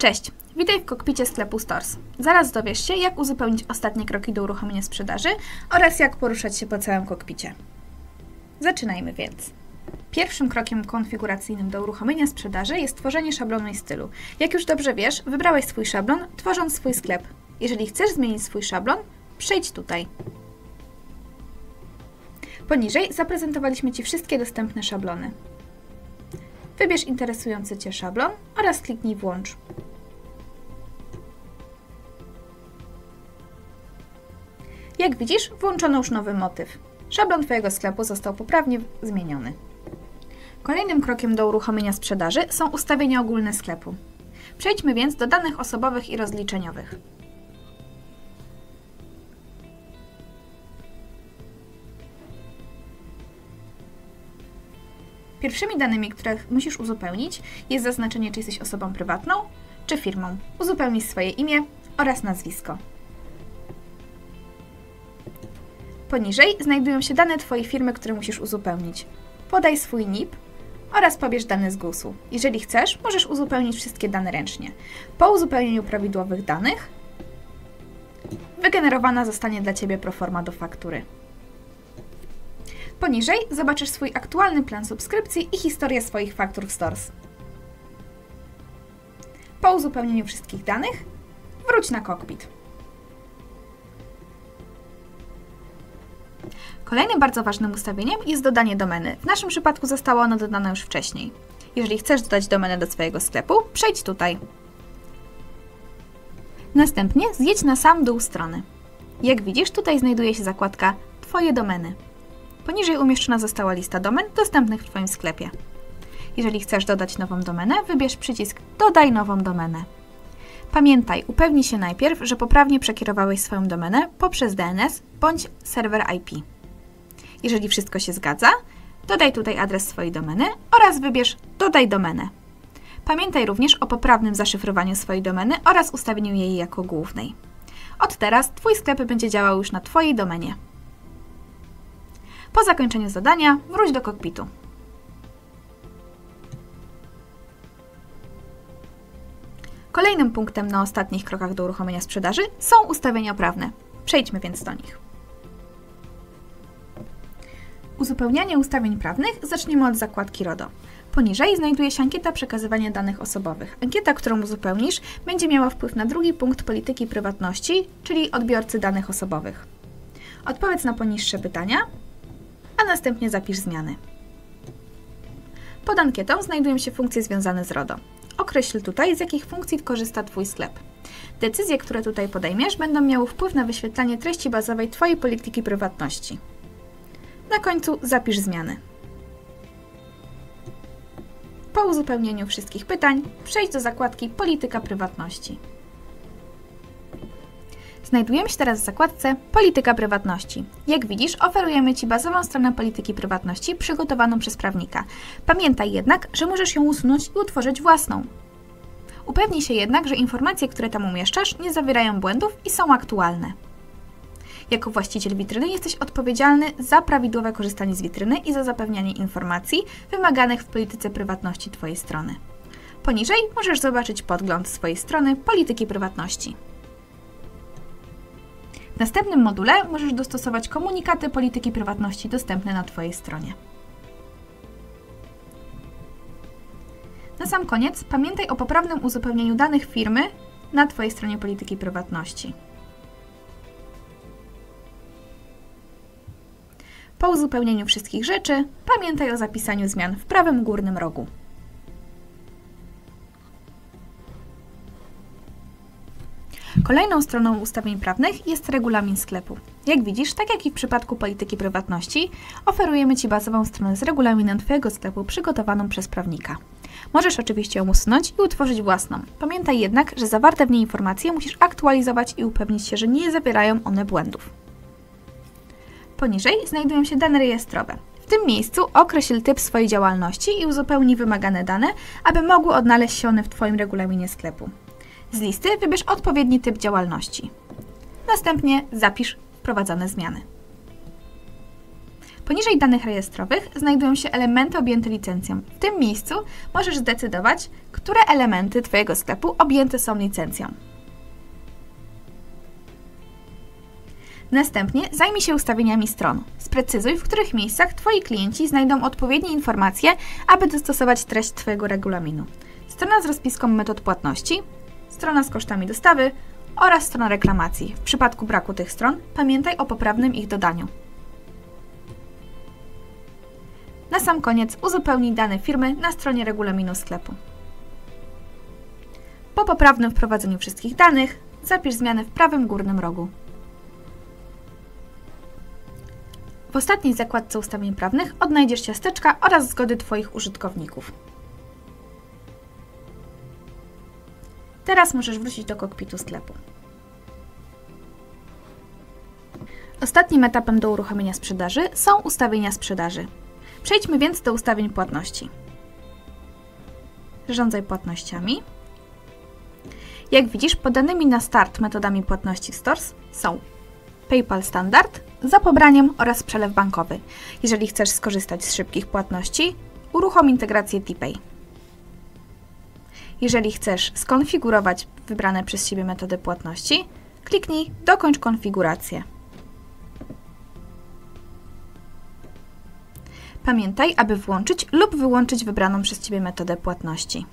Cześć, witaj w kokpicie sklepu Stores. Zaraz dowiesz się, jak uzupełnić ostatnie kroki do uruchomienia sprzedaży oraz jak poruszać się po całym kokpicie. Zaczynajmy więc. Pierwszym krokiem konfiguracyjnym do uruchomienia sprzedaży jest tworzenie szablonu i stylu. Jak już dobrze wiesz, wybrałeś swój szablon, tworząc swój sklep. Jeżeli chcesz zmienić swój szablon, przejdź tutaj. Poniżej zaprezentowaliśmy Ci wszystkie dostępne szablony. Wybierz interesujący Cię szablon oraz kliknij Włącz. Jak widzisz, włączono już nowy motyw. Szablon Twojego sklepu został poprawnie zmieniony. Kolejnym krokiem do uruchomienia sprzedaży są ustawienia ogólne sklepu. Przejdźmy więc do danych osobowych i rozliczeniowych. Pierwszymi danymi, które musisz uzupełnić, jest zaznaczenie, czy jesteś osobą prywatną, czy firmą. Uzupełnij swoje imię oraz nazwisko. Poniżej znajdują się dane Twojej firmy, które musisz uzupełnić. Podaj swój NIP oraz pobierz dane z GUS-u. Jeżeli chcesz, możesz uzupełnić wszystkie dane ręcznie. Po uzupełnieniu prawidłowych danych wygenerowana zostanie dla Ciebie proforma do faktury. Poniżej zobaczysz swój aktualny plan subskrypcji i historię swoich faktur w Stores. Po uzupełnieniu wszystkich danych wróć na kokpit. Kolejnym bardzo ważnym ustawieniem jest dodanie domeny. W naszym przypadku zostało ono dodane już wcześniej. Jeżeli chcesz dodać domenę do swojego sklepu, przejdź tutaj. Następnie zjedź na sam dół strony. Jak widzisz, tutaj znajduje się zakładka Twoje domeny. Poniżej umieszczona została lista domen dostępnych w Twoim sklepie. Jeżeli chcesz dodać nową domenę, wybierz przycisk Dodaj nową domenę. Pamiętaj, upewnij się najpierw, że poprawnie przekierowałeś swoją domenę poprzez DNS bądź serwer IP. Jeżeli wszystko się zgadza, dodaj tutaj adres swojej domeny oraz wybierz Dodaj domenę. Pamiętaj również o poprawnym zaszyfrowaniu swojej domeny oraz ustawieniu jej jako głównej. Od teraz Twój sklep będzie działał już na Twojej domenie. Po zakończeniu zadania wróć do kokpitu. Kolejnym punktem na ostatnich krokach do uruchomienia sprzedaży są ustawienia prawne. Przejdźmy więc do nich. Uzupełnianie ustawień prawnych zaczniemy od zakładki RODO. Poniżej znajduje się ankieta przekazywania danych osobowych. Ankieta, którą uzupełnisz, będzie miała wpływ na drugi punkt polityki prywatności, czyli odbiorcy danych osobowych. Odpowiedz na poniższe pytania, a następnie zapisz zmiany. Pod ankietą znajdują się funkcje związane z RODO. Określ tutaj, z jakich funkcji korzysta Twój sklep. Decyzje, które tutaj podejmiesz, będą miały wpływ na wyświetlanie treści bazowej Twojej polityki prywatności. Na końcu zapisz zmiany. Po uzupełnieniu wszystkich pytań przejdź do zakładki Polityka prywatności. Znajdujemy się teraz w zakładce Polityka prywatności. Jak widzisz, oferujemy Ci bazową stronę polityki prywatności przygotowaną przez prawnika. Pamiętaj jednak, że możesz ją usunąć i utworzyć własną. Upewnij się jednak, że informacje, które tam umieszczasz, nie zawierają błędów i są aktualne. Jako właściciel witryny jesteś odpowiedzialny za prawidłowe korzystanie z witryny i za zapewnianie informacji wymaganych w polityce prywatności Twojej strony. Poniżej możesz zobaczyć podgląd swojej strony polityki prywatności. W następnym module możesz dostosować komunikaty polityki prywatności dostępne na Twojej stronie. Na sam koniec pamiętaj o poprawnym uzupełnieniu danych firmy na Twojej stronie polityki prywatności. Po uzupełnieniu wszystkich rzeczy pamiętaj o zapisaniu zmian w prawym górnym rogu. Kolejną stroną ustawień prawnych jest regulamin sklepu. Jak widzisz, tak jak i w przypadku polityki prywatności, oferujemy Ci bazową stronę z regulaminem Twojego sklepu przygotowaną przez prawnika. Możesz oczywiście ją usunąć i utworzyć własną. Pamiętaj jednak, że zawarte w niej informacje musisz aktualizować i upewnić się, że nie zawierają one błędów. Poniżej znajdują się dane rejestrowe. W tym miejscu określ typ swojej działalności i uzupełnij wymagane dane, aby mogły odnaleźć się one w Twoim regulaminie sklepu. Z listy wybierz odpowiedni typ działalności. Następnie zapisz wprowadzone zmiany. Poniżej danych rejestrowych znajdują się elementy objęte licencją. W tym miejscu możesz zdecydować, które elementy Twojego sklepu objęte są licencją. Następnie zajmij się ustawieniami stron. Sprecyzuj, w których miejscach Twoi klienci znajdą odpowiednie informacje, aby dostosować treść Twojego regulaminu. Strona z rozpiską metod płatności, strona z kosztami dostawy oraz strona reklamacji. W przypadku braku tych stron pamiętaj o poprawnym ich dodaniu. Na sam koniec uzupełnij dane firmy na stronie regulaminu sklepu. Po poprawnym wprowadzeniu wszystkich danych, zapisz zmiany w prawym górnym rogu. W ostatniej zakładce ustawień prawnych odnajdziesz ciasteczka oraz zgody Twoich użytkowników. Teraz możesz wrócić do kokpitu sklepu. Ostatnim etapem do uruchomienia sprzedaży są ustawienia sprzedaży. Przejdźmy więc do ustawień płatności. Zarządzaj płatnościami. Jak widzisz, podanymi na start metodami płatności Stores są PayPal Standard za pobraniem oraz przelew bankowy. Jeżeli chcesz skorzystać z szybkich płatności, uruchom integrację TPay. Jeżeli chcesz skonfigurować wybrane przez siebie metody płatności, kliknij Dokończ konfigurację. Pamiętaj, aby włączyć lub wyłączyć wybraną przez Ciebie metodę płatności.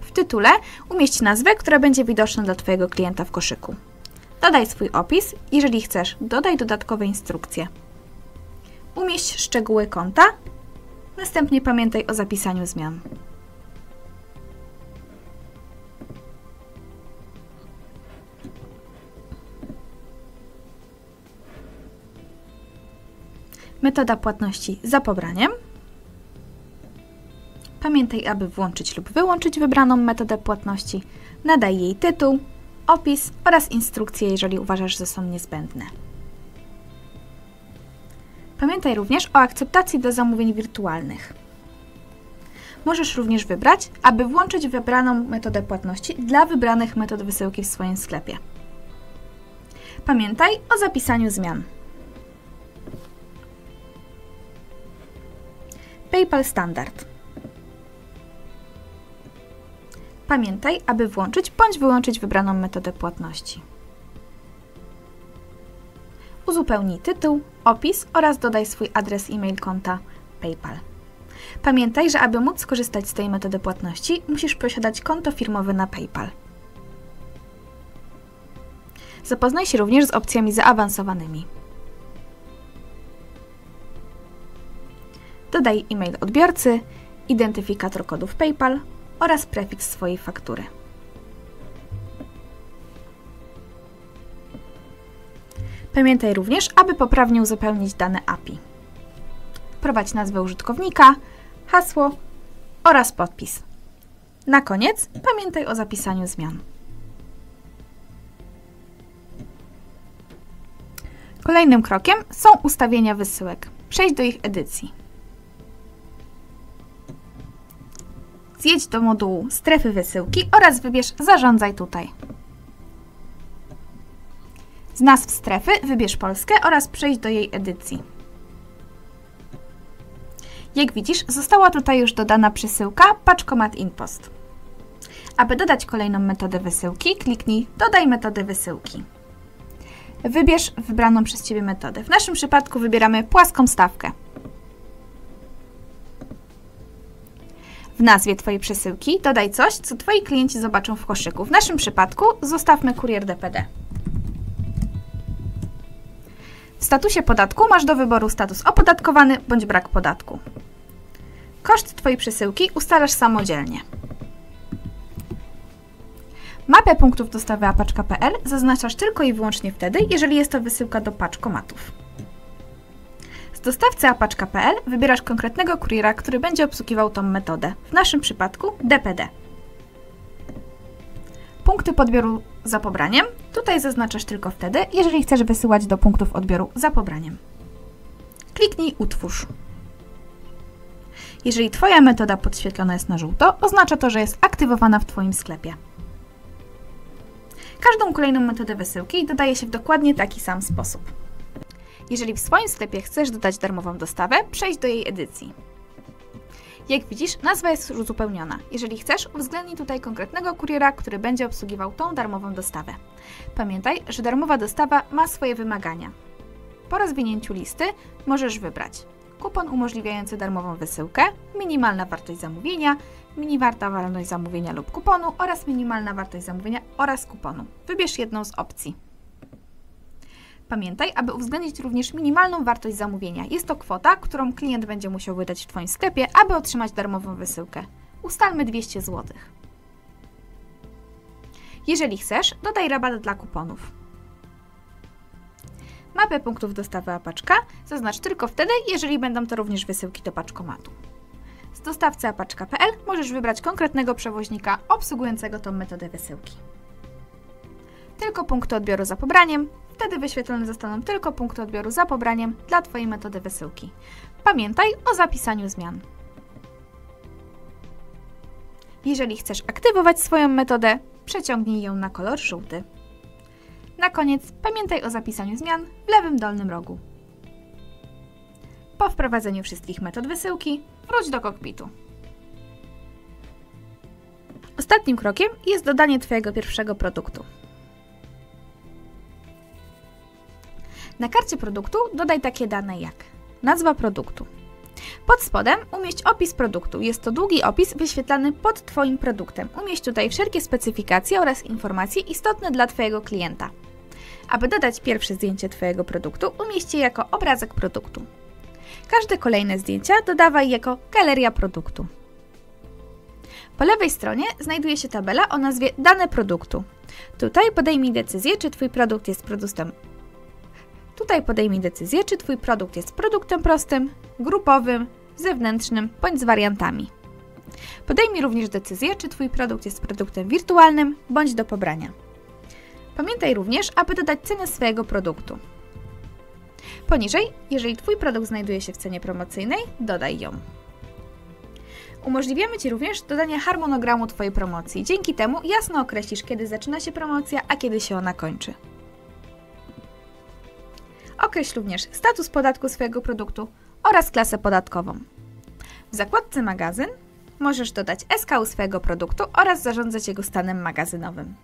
W tytule umieść nazwę, która będzie widoczna dla Twojego klienta w koszyku. Dodaj swój opis, jeżeli chcesz, dodaj dodatkowe instrukcje. Umieść szczegóły konta, następnie pamiętaj o zapisaniu zmian. Metoda płatności za pobraniem. Pamiętaj, aby włączyć lub wyłączyć wybraną metodę płatności. Nadaj jej tytuł, opis oraz instrukcje, jeżeli uważasz, że są niezbędne. Pamiętaj również o akceptacji do zamówień wirtualnych. Możesz również wybrać, aby włączyć wybraną metodę płatności dla wybranych metod wysyłki w swoim sklepie. Pamiętaj o zapisaniu zmian. PayPal Standard. Pamiętaj, aby włączyć bądź wyłączyć wybraną metodę płatności. Uzupełnij tytuł, opis oraz dodaj swój adres e-mail konta PayPal. Pamiętaj, że aby móc skorzystać z tej metody płatności, musisz posiadać konto firmowe na PayPal. Zapoznaj się również z opcjami zaawansowanymi. Dodaj e-mail odbiorcy, identyfikator kodów PayPal oraz prefiks swojej faktury. Pamiętaj również, aby poprawnie uzupełnić dane API. Wprowadź nazwę użytkownika, hasło oraz podpis. Na koniec pamiętaj o zapisaniu zmian. Kolejnym krokiem są ustawienia wysyłek. Przejdź do ich edycji. Zjedź do modułu strefy wysyłki oraz wybierz Zarządzaj tutaj. Z nazw strefy wybierz Polskę oraz przejdź do jej edycji. Jak widzisz, została tutaj już dodana przesyłka Paczkomat InPost. Aby dodać kolejną metodę wysyłki, kliknij Dodaj metodę wysyłki. Wybierz wybraną przez Ciebie metodę. W naszym przypadku wybieramy płaską stawkę. W nazwie Twojej przesyłki dodaj coś, co Twoi klienci zobaczą w koszyku. W naszym przypadku zostawmy kurier DPD. W statusie podatku masz do wyboru status opodatkowany bądź brak podatku. Koszt Twojej przesyłki ustalasz samodzielnie. Mapę punktów dostawy apaczka.pl zaznaczasz tylko i wyłącznie wtedy, jeżeli jest to wysyłka do paczkomatów. Z dostawcy apaczka.pl wybierasz konkretnego kuriera, który będzie obsługiwał tą metodę, w naszym przypadku DPD. Punkty podbioru za pobraniem tutaj zaznaczasz tylko wtedy, jeżeli chcesz wysyłać do punktów odbioru za pobraniem. Kliknij Utwórz. Jeżeli Twoja metoda podświetlona jest na żółto, oznacza to, że jest aktywowana w Twoim sklepie. Każdą kolejną metodę wysyłki dodaje się w dokładnie taki sam sposób. Jeżeli w swoim sklepie chcesz dodać darmową dostawę, przejdź do jej edycji. Jak widzisz, nazwa jest już uzupełniona. Jeżeli chcesz, uwzględnij tutaj konkretnego kuriera, który będzie obsługiwał tą darmową dostawę. Pamiętaj, że darmowa dostawa ma swoje wymagania. Po rozwinięciu listy możesz wybrać kupon umożliwiający darmową wysyłkę, minimalna wartość zamówienia, minimalna wartość zamówienia lub kuponu oraz minimalna wartość zamówienia oraz kuponu. Wybierz jedną z opcji. Pamiętaj, aby uwzględnić również minimalną wartość zamówienia. Jest to kwota, którą klient będzie musiał wydać w Twoim sklepie, aby otrzymać darmową wysyłkę. Ustalmy 200 zł. Jeżeli chcesz, dodaj rabat dla kuponów. Mapę punktów dostawy apaczka zaznacz tylko wtedy, jeżeli będą to również wysyłki do paczkomatu. Z dostawcy apaczka.pl możesz wybrać konkretnego przewoźnika obsługującego tą metodę wysyłki. Tylko punkty odbioru za pobraniem, wtedy wyświetlone zostaną tylko punkty odbioru za pobraniem dla Twojej metody wysyłki. Pamiętaj o zapisaniu zmian. Jeżeli chcesz aktywować swoją metodę, przeciągnij ją na kolor żółty. Na koniec pamiętaj o zapisaniu zmian w lewym dolnym rogu. Po wprowadzeniu wszystkich metod wysyłki wróć do kokpitu. Ostatnim krokiem jest dodanie Twojego pierwszego produktu. Na karcie produktu dodaj takie dane jak nazwa produktu. Pod spodem umieść opis produktu. Jest to długi opis wyświetlany pod Twoim produktem. Umieść tutaj wszelkie specyfikacje oraz informacje istotne dla Twojego klienta. Aby dodać pierwsze zdjęcie Twojego produktu, umieść je jako obrazek produktu. Każde kolejne zdjęcia dodawaj jako galeria produktu. Po lewej stronie znajduje się tabela o nazwie Dane produktu. Tutaj podejmij decyzję, czy Twój produkt jest produktem Tutaj podejmij decyzję, czy Twój produkt jest produktem prostym, grupowym, zewnętrznym bądź z wariantami. Podejmij również decyzję, czy Twój produkt jest produktem wirtualnym bądź do pobrania. Pamiętaj również, aby dodać cenę swojego produktu. Poniżej, jeżeli Twój produkt znajduje się w cenie promocyjnej, dodaj ją. Umożliwiamy Ci również dodanie harmonogramu Twojej promocji. Dzięki temu jasno określisz, kiedy zaczyna się promocja, a kiedy się ona kończy. Określ również status podatku swojego produktu oraz klasę podatkową. W zakładce magazyn możesz dodać SKU swojego produktu oraz zarządzać jego stanem magazynowym.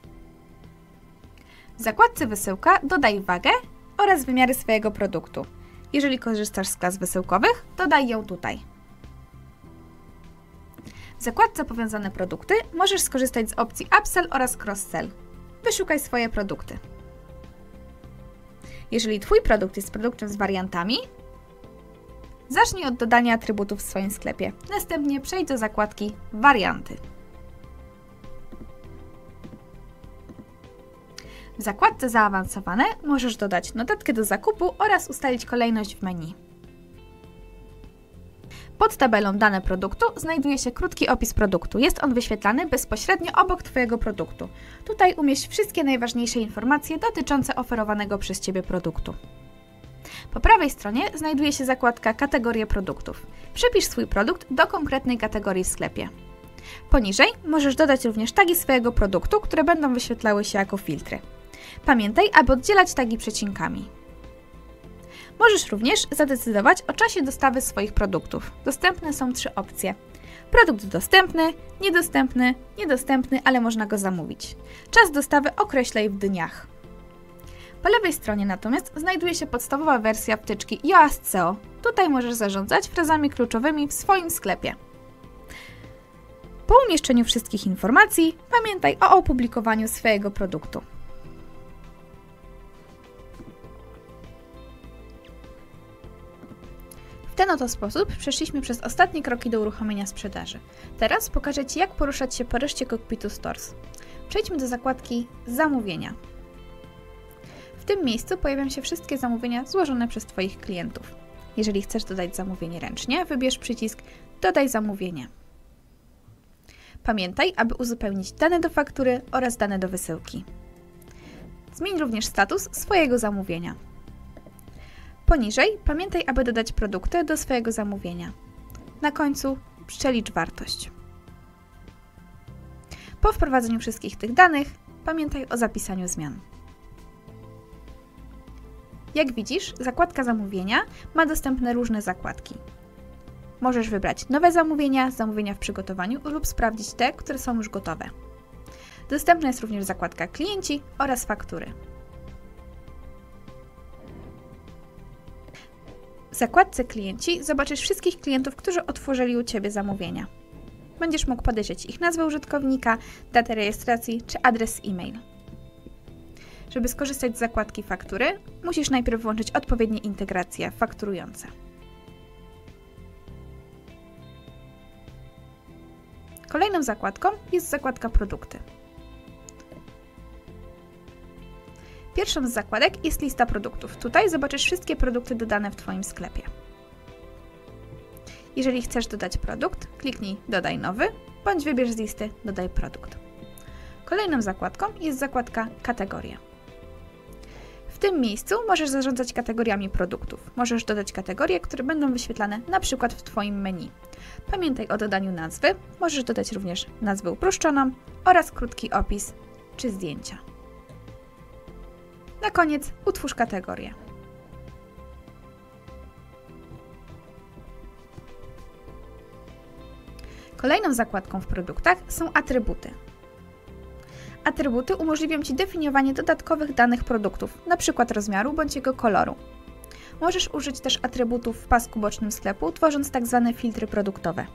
W zakładce wysyłka dodaj wagę oraz wymiary swojego produktu. Jeżeli korzystasz z klas wysyłkowych, dodaj ją tutaj. W zakładce powiązane produkty możesz skorzystać z opcji Upsell oraz Cross-Sell. Wyszukaj swoje produkty. Jeżeli Twój produkt jest produktem z wariantami, zacznij od dodania atrybutów w swoim sklepie. Następnie przejdź do zakładki Warianty. W zakładce Zaawansowane możesz dodać notatkę do zakupu oraz ustalić kolejność w menu. Pod tabelą Dane produktu znajduje się krótki opis produktu. Jest on wyświetlany bezpośrednio obok Twojego produktu. Tutaj umieść wszystkie najważniejsze informacje dotyczące oferowanego przez Ciebie produktu. Po prawej stronie znajduje się zakładka Kategorie produktów. Przypisz swój produkt do konkretnej kategorii w sklepie. Poniżej możesz dodać również tagi swojego produktu, które będą wyświetlały się jako filtry. Pamiętaj, aby oddzielać tagi przecinkami. Możesz również zadecydować o czasie dostawy swoich produktów. Dostępne są trzy opcje. Produkt dostępny, niedostępny, niedostępny, ale można go zamówić. Czas dostawy określaj w dniach. Po lewej stronie natomiast znajduje się podstawowa wersja wtyczki Yoast SEO. Tutaj możesz zarządzać frazami kluczowymi w swoim sklepie. Po umieszczeniu wszystkich informacji pamiętaj o opublikowaniu swojego produktu. Ten oto sposób przeszliśmy przez ostatnie kroki do uruchomienia sprzedaży. Teraz pokażę Ci, jak poruszać się po reszcie kokpitu Stores. Przejdźmy do zakładki Zamówienia. W tym miejscu pojawią się wszystkie zamówienia złożone przez Twoich klientów. Jeżeli chcesz dodać zamówienie ręcznie, wybierz przycisk Dodaj zamówienie. Pamiętaj, aby uzupełnić dane do faktury oraz dane do wysyłki. Zmień również status swojego zamówienia. Poniżej pamiętaj, aby dodać produkty do swojego zamówienia. Na końcu przelicz wartość. Po wprowadzeniu wszystkich tych danych pamiętaj o zapisaniu zmian. Jak widzisz, zakładka zamówienia ma dostępne różne zakładki. Możesz wybrać nowe zamówienia, zamówienia w przygotowaniu lub sprawdzić te, które są już gotowe. Dostępna jest również zakładka klienci oraz faktury. W zakładce klienci zobaczysz wszystkich klientów, którzy otworzyli u Ciebie zamówienia. Będziesz mógł podejrzeć ich nazwę użytkownika, datę rejestracji czy adres e-mail. Żeby skorzystać z zakładki faktury, musisz najpierw włączyć odpowiednie integracje fakturujące. Kolejną zakładką jest zakładka produkty. Pierwszą z zakładek jest lista produktów. Tutaj zobaczysz wszystkie produkty dodane w Twoim sklepie. Jeżeli chcesz dodać produkt, kliknij Dodaj nowy, bądź wybierz z listy Dodaj produkt. Kolejną zakładką jest zakładka Kategorie. W tym miejscu możesz zarządzać kategoriami produktów. Możesz dodać kategorie, które będą wyświetlane na przykład w Twoim menu. Pamiętaj o dodaniu nazwy, możesz dodać również nazwę uproszczoną oraz krótki opis czy zdjęcia. Na koniec utwórz kategorię. Kolejną zakładką w produktach są atrybuty. Atrybuty umożliwią Ci definiowanie dodatkowych danych produktów, np. rozmiaru bądź jego koloru. Możesz użyć też atrybutów w pasku bocznym sklepu, tworząc tzw. Tak filtry produktowe.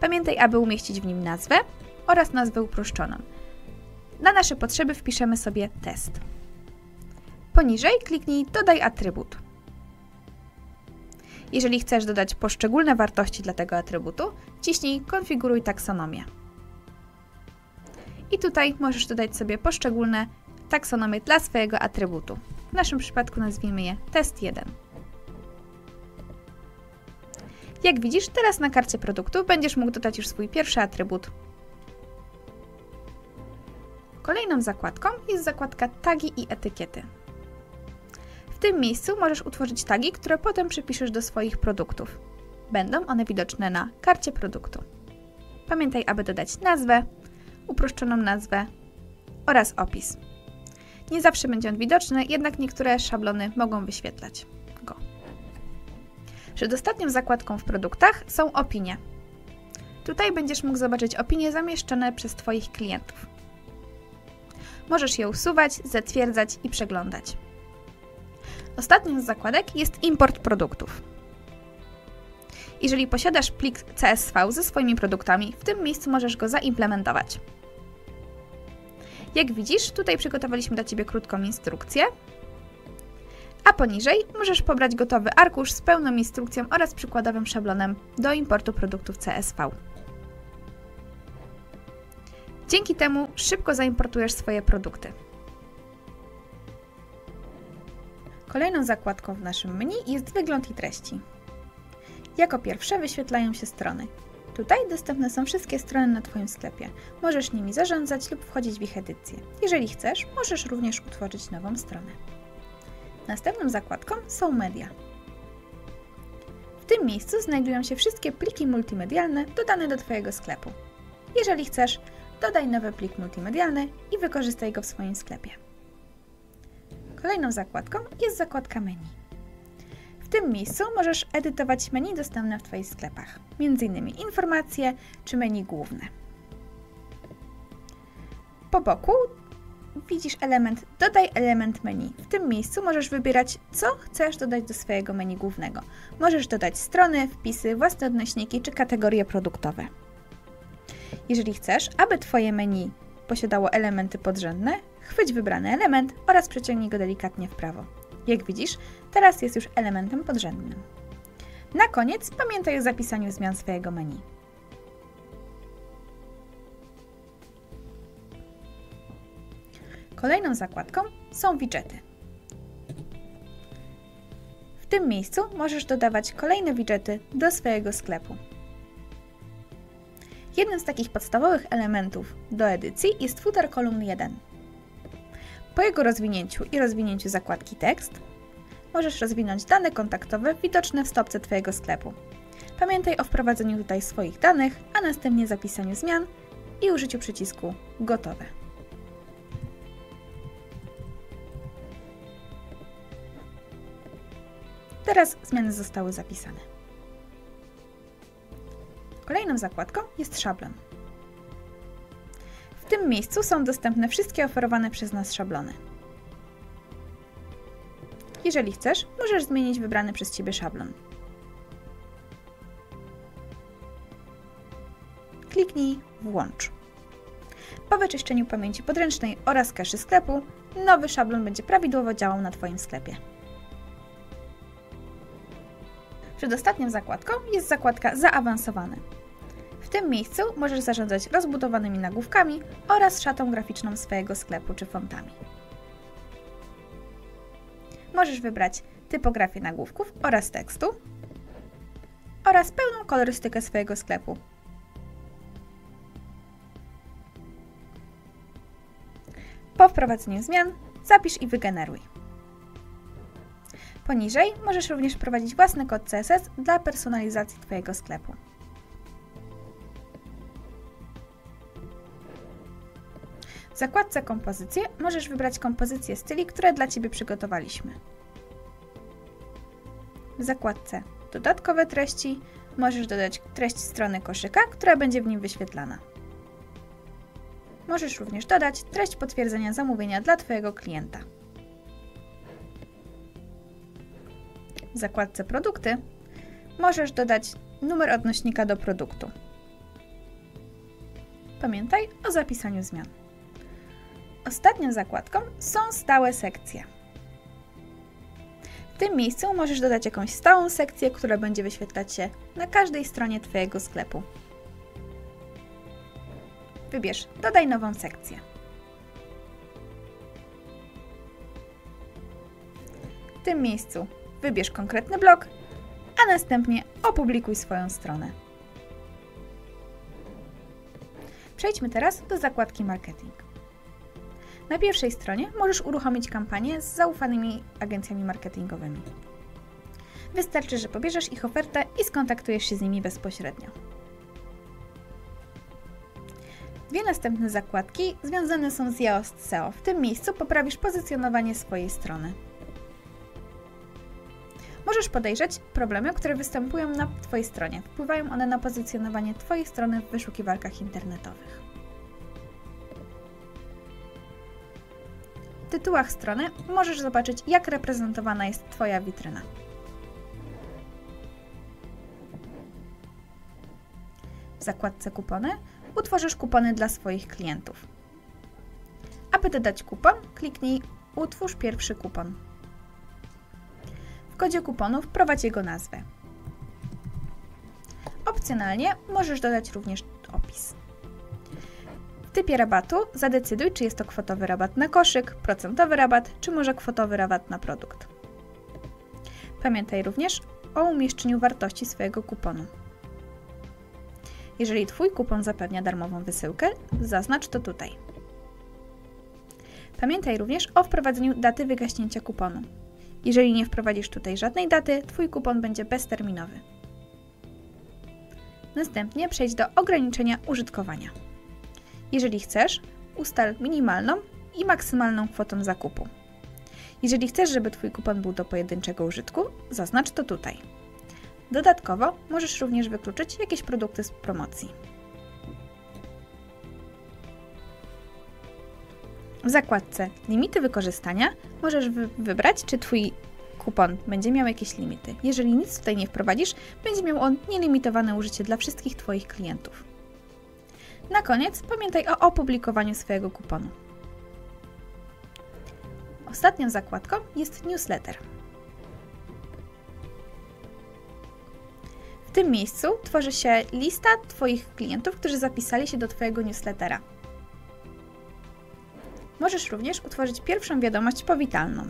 Pamiętaj, aby umieścić w nim nazwę oraz nazwę uproszczoną. Na nasze potrzeby wpiszemy sobie test. Poniżej kliknij Dodaj atrybut. Jeżeli chcesz dodać poszczególne wartości dla tego atrybutu, ciśnij Konfiguruj taksonomię. I tutaj możesz dodać sobie poszczególne taksonomie dla swojego atrybutu. W naszym przypadku nazwijmy je test 1. Jak widzisz, teraz na karcie produktu będziesz mógł dodać już swój pierwszy atrybut. Kolejną zakładką jest zakładka tagi i etykiety. Tym miejscu możesz utworzyć tagi, które potem przypiszesz do swoich produktów. Będą one widoczne na karcie produktu. Pamiętaj, aby dodać nazwę, uproszczoną nazwę oraz opis. Nie zawsze będzie on widoczny, jednak niektóre szablony mogą wyświetlać go. Przedostatnią zakładką w produktach są opinie. Tutaj będziesz mógł zobaczyć opinie zamieszczone przez Twoich klientów. Możesz je usuwać, zatwierdzać i przeglądać. Ostatnią z zakładek jest import produktów. Jeżeli posiadasz plik CSV ze swoimi produktami, w tym miejscu możesz go zaimplementować. Jak widzisz, tutaj przygotowaliśmy dla Ciebie krótką instrukcję, a poniżej możesz pobrać gotowy arkusz z pełną instrukcją oraz przykładowym szablonem do importu produktów CSV. Dzięki temu szybko zaimportujesz swoje produkty. Kolejną zakładką w naszym menu jest wygląd i treści. Jako pierwsze wyświetlają się strony. Tutaj dostępne są wszystkie strony na Twoim sklepie. Możesz nimi zarządzać lub wchodzić w ich edycję. Jeżeli chcesz, możesz również utworzyć nową stronę. Następną zakładką są media. W tym miejscu znajdują się wszystkie pliki multimedialne dodane do Twojego sklepu. Jeżeli chcesz, dodaj nowy plik multimedialny i wykorzystaj go w swoim sklepie. Kolejną zakładką jest zakładka menu. W tym miejscu możesz edytować menu dostępne w Twoich sklepach, m.in. informacje czy menu główne. Po boku widzisz element Dodaj element menu. W tym miejscu możesz wybierać, co chcesz dodać do swojego menu głównego. Możesz dodać strony, wpisy, własne odnośniki czy kategorie produktowe. Jeżeli chcesz, aby Twoje menu posiadało elementy podrzędne, chwyć wybrany element oraz przeciągnij go delikatnie w prawo. Jak widzisz, teraz jest już elementem podrzędnym. Na koniec pamiętaj o zapisaniu zmian swojego menu. Kolejną zakładką są widgety. W tym miejscu możesz dodawać kolejne widgety do swojego sklepu. Jednym z takich podstawowych elementów do edycji jest footer kolumn 1. Po jego rozwinięciu i rozwinięciu zakładki tekst, możesz rozwinąć dane kontaktowe widoczne w stopce Twojego sklepu. Pamiętaj o wprowadzeniu tutaj swoich danych, a następnie zapisaniu zmian i użyciu przycisku Gotowe. Teraz zmiany zostały zapisane. Kolejną zakładką jest szablon. Tym miejscu są dostępne wszystkie oferowane przez nas szablony. Jeżeli chcesz, możesz zmienić wybrany przez Ciebie szablon. Kliknij Włącz. Po wyczyszczeniu pamięci podręcznej oraz cache sklepu, nowy szablon będzie prawidłowo działał na Twoim sklepie. Przedostatnią zakładką jest zakładka Zaawansowane. Tym miejscu możesz zarządzać rozbudowanymi nagłówkami oraz szatą graficzną swojego sklepu czy fontami. Możesz wybrać typografię nagłówków oraz tekstu oraz pełną kolorystykę swojego sklepu. Po wprowadzeniu zmian zapisz i wygeneruj. Poniżej możesz również wprowadzić własny kod CSS dla personalizacji Twojego sklepu. W zakładce Kompozycje możesz wybrać kompozycje styli, które dla Ciebie przygotowaliśmy. W zakładce Dodatkowe treści możesz dodać treść strony koszyka, która będzie w nim wyświetlana. Możesz również dodać treść potwierdzenia zamówienia dla Twojego klienta. W zakładce Produkty możesz dodać numer odnośnika do produktu. Pamiętaj o zapisaniu zmian. Ostatnią zakładką są stałe sekcje. W tym miejscu możesz dodać jakąś stałą sekcję, która będzie wyświetlać się na każdej stronie Twojego sklepu. Wybierz Dodaj nową sekcję. W tym miejscu wybierz konkretny blok, a następnie opublikuj swoją stronę. Przejdźmy teraz do zakładki Marketing. Na pierwszej stronie możesz uruchomić kampanię z zaufanymi agencjami marketingowymi. Wystarczy, że pobierzesz ich ofertę i skontaktujesz się z nimi bezpośrednio. Dwie następne zakładki związane są z Yoast SEO. W tym miejscu poprawisz pozycjonowanie swojej strony. Możesz podejrzeć problemy, które występują na Twojej stronie. Wpływają one na pozycjonowanie Twojej strony w wyszukiwarkach internetowych. Tytułach strony możesz zobaczyć, jak reprezentowana jest Twoja witryna. W zakładce kupony utworzysz kupony dla swoich klientów. Aby dodać kupon, kliknij Utwórz pierwszy kupon. W kodzie kuponu wprowadź jego nazwę. Opcjonalnie możesz dodać również opis. Typie rabatu zadecyduj, czy jest to kwotowy rabat na koszyk, procentowy rabat, czy może kwotowy rabat na produkt. Pamiętaj również o umieszczeniu wartości swojego kuponu. Jeżeli Twój kupon zapewnia darmową wysyłkę, zaznacz to tutaj. Pamiętaj również o wprowadzeniu daty wygaśnięcia kuponu. Jeżeli nie wprowadzisz tutaj żadnej daty, Twój kupon będzie bezterminowy. Następnie przejdź do ograniczenia użytkowania. Jeżeli chcesz, ustal minimalną i maksymalną kwotę zakupu. Jeżeli chcesz, żeby Twój kupon był do pojedynczego użytku, zaznacz to tutaj. Dodatkowo możesz również wykluczyć jakieś produkty z promocji. W zakładce Limity wykorzystania możesz wy wybrać, czy Twój kupon będzie miał jakieś limity. Jeżeli nic tutaj nie wprowadzisz, będzie miał on nielimitowane użycie dla wszystkich Twoich klientów. Na koniec pamiętaj o opublikowaniu swojego kuponu. Ostatnią zakładką jest newsletter. W tym miejscu tworzy się lista Twoich klientów, którzy zapisali się do Twojego newslettera. Możesz również utworzyć pierwszą wiadomość powitalną.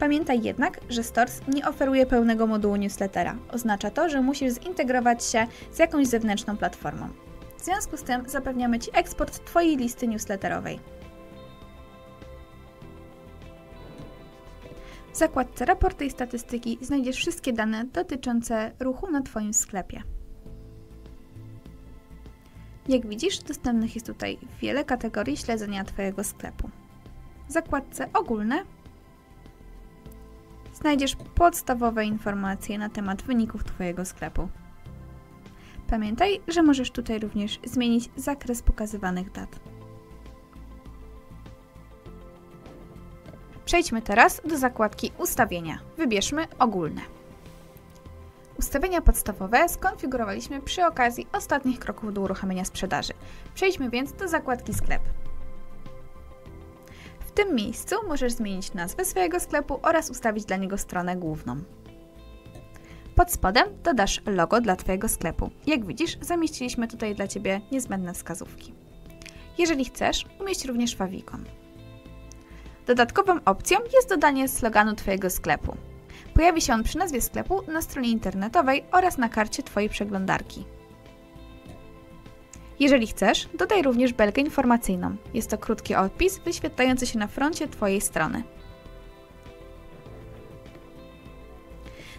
Pamiętaj jednak, że Stores nie oferuje pełnego modułu newslettera. Oznacza to, że musisz zintegrować się z jakąś zewnętrzną platformą. W związku z tym zapewniamy Ci eksport Twojej listy newsletterowej. W zakładce Raporty i statystyki znajdziesz wszystkie dane dotyczące ruchu na Twoim sklepie. Jak widzisz, dostępnych jest tutaj wiele kategorii śledzenia Twojego sklepu. W zakładce Ogólne znajdziesz podstawowe informacje na temat wyników Twojego sklepu. Pamiętaj, że możesz tutaj również zmienić zakres pokazywanych dat. Przejdźmy teraz do zakładki Ustawienia. Wybierzmy Ogólne. Ustawienia podstawowe skonfigurowaliśmy przy okazji ostatnich kroków do uruchomienia sprzedaży. Przejdźmy więc do zakładki Sklep. W tym miejscu możesz zmienić nazwę swojego sklepu oraz ustawić dla niego stronę główną. Pod spodem dodasz logo dla Twojego sklepu. Jak widzisz, zamieściliśmy tutaj dla Ciebie niezbędne wskazówki. Jeżeli chcesz, umieść również fawikon. Dodatkową opcją jest dodanie sloganu Twojego sklepu. Pojawi się on przy nazwie sklepu na stronie internetowej oraz na karcie Twojej przeglądarki. Jeżeli chcesz, dodaj również belgę informacyjną. Jest to krótki opis wyświetlający się na froncie Twojej strony.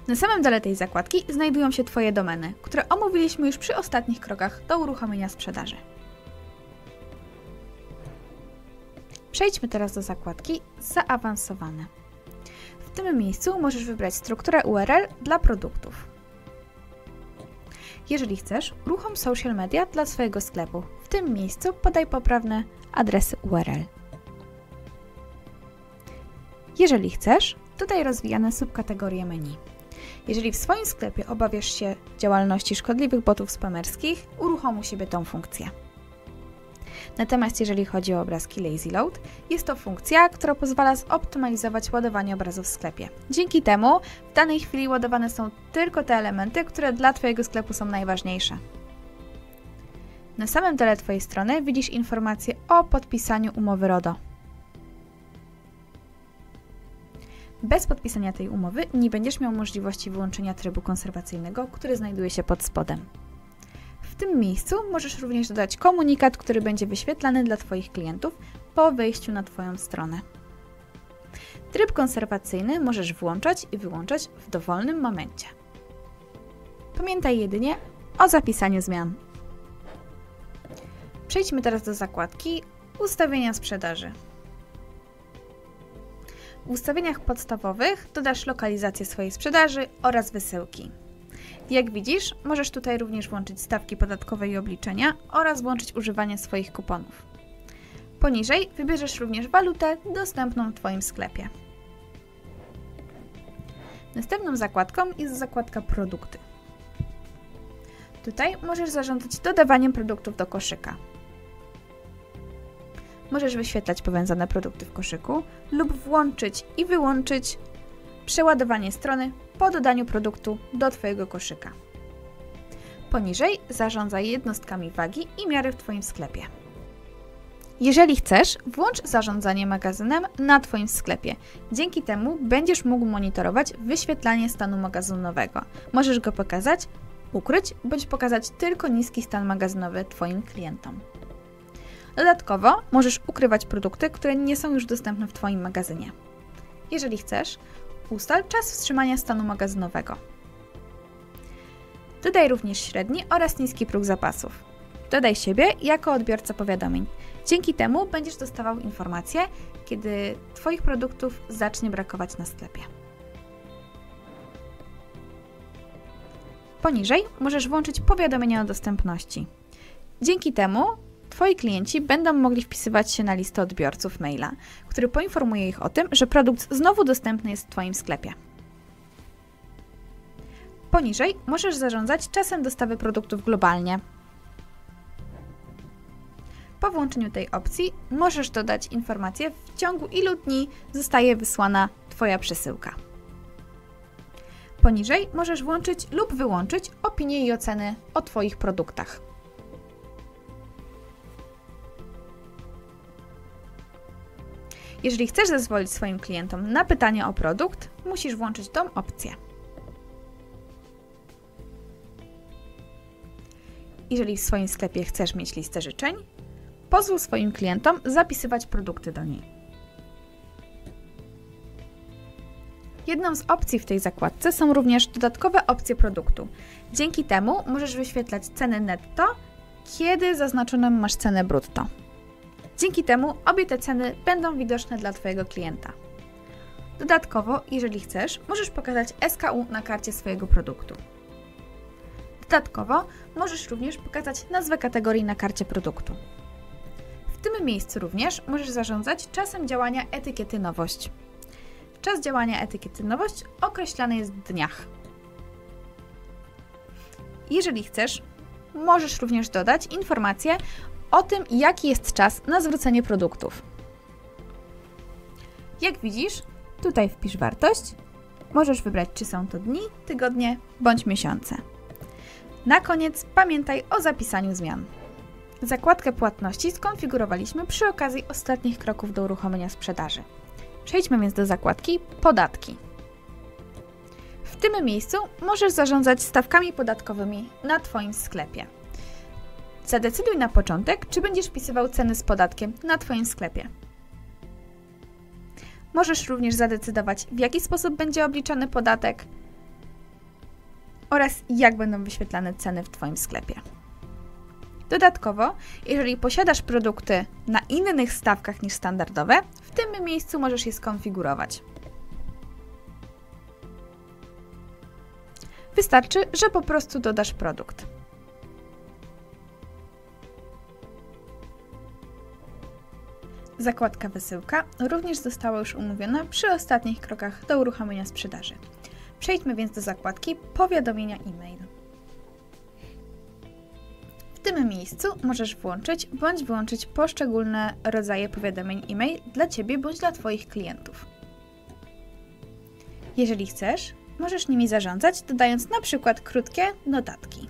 Na samym dole tej zakładki znajdują się Twoje domeny, które omówiliśmy już przy ostatnich krokach do uruchomienia sprzedaży. Przejdźmy teraz do zakładki Zaawansowane. W tym miejscu możesz wybrać strukturę URL dla produktów. Jeżeli chcesz, uruchom social media dla swojego sklepu. W tym miejscu podaj poprawne adresy URL. Jeżeli chcesz, dodaj rozwijane subkategorie menu. Jeżeli w swoim sklepie obawiasz się działalności szkodliwych botów spamerskich, uruchom u siebie tą funkcję. Natomiast jeżeli chodzi o obrazki Lazy Load, jest to funkcja, która pozwala zoptymalizować ładowanie obrazów w sklepie. Dzięki temu w danej chwili ładowane są tylko te elementy, które dla Twojego sklepu są najważniejsze. Na samym dole Twojej strony widzisz informację o podpisaniu umowy RODO. Bez podpisania tej umowy nie będziesz miał możliwości wyłączenia trybu konserwacyjnego, który znajduje się pod spodem. W tym miejscu możesz również dodać komunikat, który będzie wyświetlany dla Twoich klientów po wejściu na Twoją stronę. Tryb konserwacyjny możesz włączać i wyłączać w dowolnym momencie. Pamiętaj jedynie o zapisaniu zmian. Przejdźmy teraz do zakładki Ustawienia sprzedaży. W ustawieniach podstawowych dodasz lokalizację swojej sprzedaży oraz wysyłki. Jak widzisz, możesz tutaj również włączyć stawki podatkowe i obliczenia oraz włączyć używanie swoich kuponów. Poniżej wybierzesz również walutę dostępną w Twoim sklepie. Następną zakładką jest zakładka Produkty. Tutaj możesz zarządzać dodawaniem produktów do koszyka. Możesz wyświetlać powiązane produkty w koszyku lub włączyć i wyłączyć przeładowanie strony po dodaniu produktu do Twojego koszyka. Poniżej zarządzaj jednostkami wagi i miary w Twoim sklepie. Jeżeli chcesz, włącz zarządzanie magazynem na Twoim sklepie. Dzięki temu będziesz mógł monitorować wyświetlanie stanu magazynowego. Możesz go pokazać, ukryć bądź pokazać tylko niski stan magazynowy Twoim klientom. Dodatkowo możesz ukrywać produkty, które nie są już dostępne w Twoim magazynie. Jeżeli chcesz, ustal czas wstrzymania stanu magazynowego. Dodaj również średni oraz niski próg zapasów. Dodaj siebie jako odbiorca powiadomień. Dzięki temu będziesz dostawał informacje, kiedy Twoich produktów zacznie brakować na sklepie. Poniżej możesz włączyć powiadomienia o dostępności. Dzięki temu Twoi klienci będą mogli wpisywać się na listę odbiorców maila, który poinformuje ich o tym, że produkt znowu dostępny jest w Twoim sklepie. Poniżej możesz zarządzać czasem dostawy produktów globalnie. Po włączeniu tej opcji możesz dodać informację, w ciągu ilu dni zostaje wysłana Twoja przesyłka. Poniżej możesz włączyć lub wyłączyć opinie i oceny o Twoich produktach. Jeżeli chcesz zezwolić swoim klientom na pytanie o produkt, musisz włączyć tą opcję. Jeżeli w swoim sklepie chcesz mieć listę życzeń, pozwól swoim klientom zapisywać produkty do niej. Jedną z opcji w tej zakładce są również dodatkowe opcje produktu. Dzięki temu możesz wyświetlać ceny netto, kiedy zaznaczoną masz cenę brutto. Dzięki temu obie te ceny będą widoczne dla Twojego klienta. Dodatkowo, jeżeli chcesz, możesz pokazać SKU na karcie swojego produktu. Dodatkowo, możesz również pokazać nazwę kategorii na karcie produktu. W tym miejscu również możesz zarządzać czasem działania etykiety nowość. Czas działania etykiety nowość określany jest w dniach. Jeżeli chcesz, możesz również dodać informacje o tym, jaki jest czas na zwrócenie produktów. Jak widzisz, tutaj wpisz wartość. Możesz wybrać, czy są to dni, tygodnie bądź miesiące. Na koniec pamiętaj o zapisaniu zmian. Zakładkę płatności skonfigurowaliśmy przy okazji ostatnich kroków do uruchomienia sprzedaży. Przejdźmy więc do zakładki Podatki. W tym miejscu możesz zarządzać stawkami podatkowymi na Twoim sklepie. Zadecyduj na początek, czy będziesz wpisywał ceny z podatkiem na Twoim sklepie. Możesz również zadecydować, w jaki sposób będzie obliczany podatek oraz jak będą wyświetlane ceny w Twoim sklepie. Dodatkowo, jeżeli posiadasz produkty na innych stawkach niż standardowe, w tym miejscu możesz je skonfigurować. Wystarczy, że po prostu dodasz produkt. Zakładka wysyłka również została już umówiona przy ostatnich krokach do uruchomienia sprzedaży. Przejdźmy więc do zakładki Powiadomienia e-mail. W tym miejscu możesz włączyć bądź wyłączyć poszczególne rodzaje powiadomień e-mail dla Ciebie bądź dla Twoich klientów. Jeżeli chcesz, możesz nimi zarządzać, dodając na przykład krótkie notatki.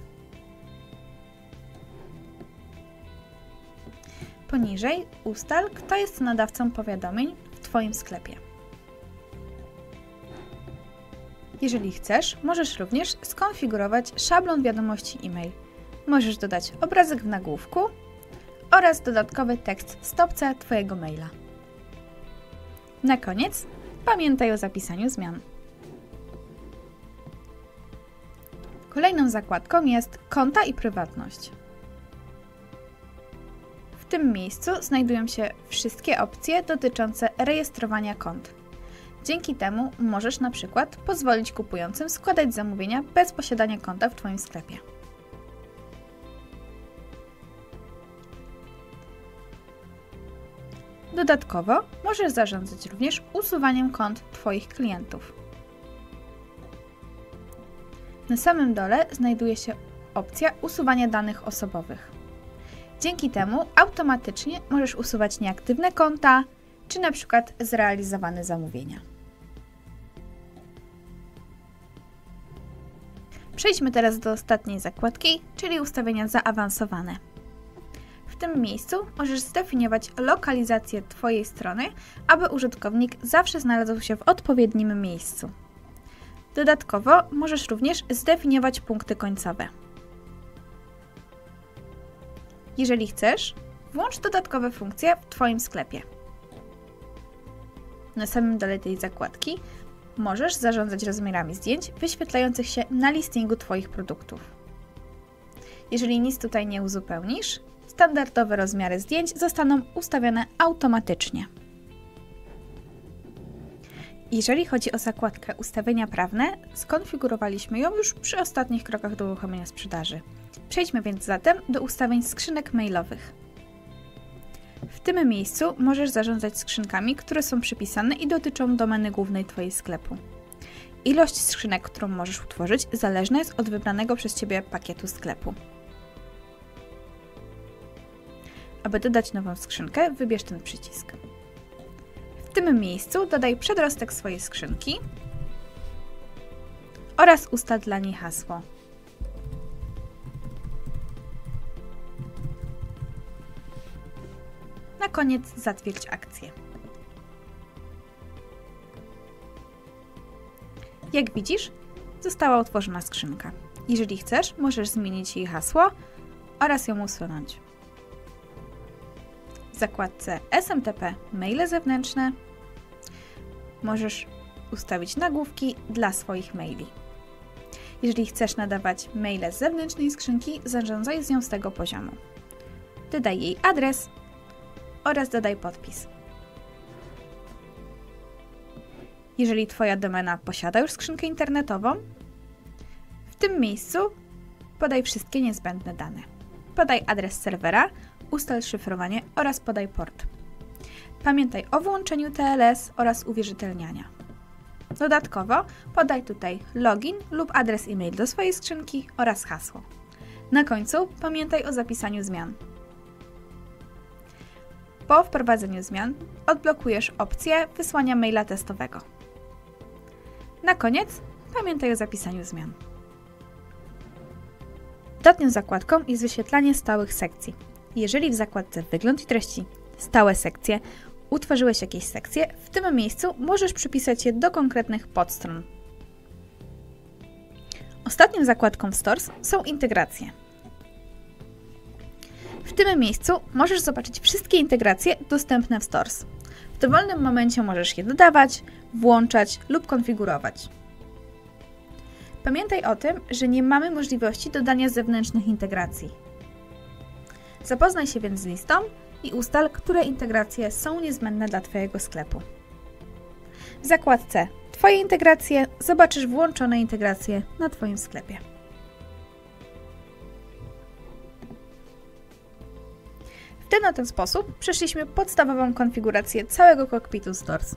Poniżej ustal, kto jest nadawcą powiadomień w Twoim sklepie. Jeżeli chcesz, możesz również skonfigurować szablon wiadomości e-mail. Możesz dodać obrazek w nagłówku oraz dodatkowy tekst w stopce Twojego maila. Na koniec pamiętaj o zapisaniu zmian. Kolejną zakładką jest konta i prywatność. Tym miejscu znajdują się wszystkie opcje dotyczące rejestrowania kont. Dzięki temu możesz na przykład pozwolić kupującym składać zamówienia bez posiadania konta w Twoim sklepie. Dodatkowo możesz zarządzać również usuwaniem kont Twoich klientów. Na samym dole znajduje się opcja usuwania danych osobowych. Dzięki temu automatycznie możesz usuwać nieaktywne konta, czy na przykład zrealizowane zamówienia. Przejdźmy teraz do ostatniej zakładki, czyli ustawienia zaawansowane. W tym miejscu możesz zdefiniować lokalizację Twojej strony, aby użytkownik zawsze znalazł się w odpowiednim miejscu. Dodatkowo możesz również zdefiniować punkty końcowe. Jeżeli chcesz, włącz dodatkowe funkcje w Twoim sklepie. Na samym dole tej zakładki możesz zarządzać rozmiarami zdjęć wyświetlających się na listingu Twoich produktów. Jeżeli nic tutaj nie uzupełnisz, standardowe rozmiary zdjęć zostaną ustawione automatycznie. Jeżeli chodzi o zakładkę ustawienia prawne, skonfigurowaliśmy ją już przy ostatnich krokach do uruchomienia sprzedaży. Przejdźmy więc zatem do ustawień skrzynek mailowych. W tym miejscu możesz zarządzać skrzynkami, które są przypisane i dotyczą domeny głównej Twojej sklepu. Ilość skrzynek, którą możesz utworzyć, zależna jest od wybranego przez Ciebie pakietu sklepu. Aby dodać nową skrzynkę, wybierz ten przycisk. W tym miejscu dodaj przedrostek swojej skrzynki oraz ustal dla niej hasło. Koniec zatwierdź akcję. Jak widzisz, została utworzona skrzynka. Jeżeli chcesz, możesz zmienić jej hasło oraz ją usunąć. W zakładce SMTP Maile zewnętrzne możesz ustawić nagłówki dla swoich maili. Jeżeli chcesz nadawać maile z zewnętrznej skrzynki, zarządzaj z nią z tego poziomu. Dodaj jej adres oraz dodaj podpis. Jeżeli Twoja domena posiada już skrzynkę internetową, w tym miejscu podaj wszystkie niezbędne dane. Podaj adres serwera, ustal szyfrowanie oraz podaj port. Pamiętaj o włączeniu TLS oraz uwierzytelniania. Dodatkowo podaj tutaj login lub adres e-mail do swojej skrzynki oraz hasło. Na końcu pamiętaj o zapisaniu zmian. Po wprowadzeniu zmian odblokujesz opcję wysłania maila testowego. Na koniec pamiętaj o zapisaniu zmian. Dodatnią zakładką jest wyświetlanie stałych sekcji. Jeżeli w zakładce Wygląd i treści stałe sekcje utworzyłeś jakieś sekcje, w tym miejscu możesz przypisać je do konkretnych podstron. Ostatnią zakładką w Stores są integracje. W tym miejscu możesz zobaczyć wszystkie integracje dostępne w Stores. W dowolnym momencie możesz je dodawać, włączać lub konfigurować. Pamiętaj o tym, że nie mamy możliwości dodania zewnętrznych integracji. Zapoznaj się więc z listą i ustal, które integracje są niezbędne dla Twojego sklepu. W zakładce Twoje integracje zobaczysz włączone integracje na Twoim sklepie. Ten oto sposób przeszliśmy podstawową konfigurację całego kokpitu Stores.